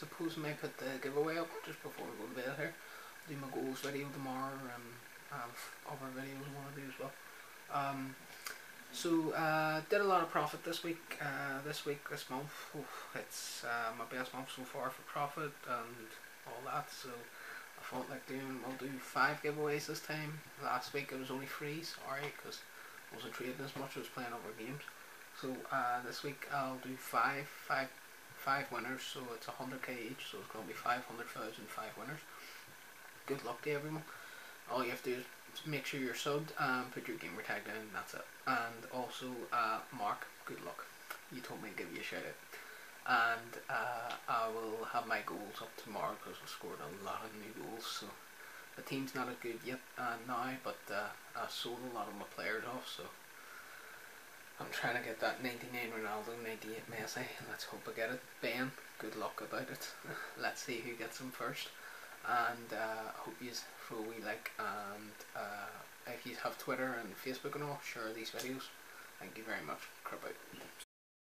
suppose I may put the giveaway up just before we go to bed here. Do my goals video tomorrow and have other videos I want to do as well. Um, so uh, did a lot of profit this week. Uh, this week, this month, oof, it's uh, my best month so far for profit and all that. So I thought like doing, I'll do five giveaways this time. Last week it was only three. Sorry, because I wasn't trading as much. I was playing other games. So uh, this week I'll do five, five, five winners. So it's a hundred k each. So it's going to be 500,000 five winners. Good luck to everyone. All you have to do is make sure you're subbed and put your gamer tag down. That's it. And also, uh, Mark, good luck. You told me to give you a shout out. And uh, I will have my goals up tomorrow because I scored a lot of new goals. So the team's not as good yet uh, now, but uh, I sold a lot of my players off. So I'm trying to get that 99 Ronaldo, 98 Messi. Let's hope I get it. Ben, good luck about it. Let's see who gets him first and uh, hope you for a wee like and uh, if you have Twitter and Facebook and all share these videos thank you very much crap out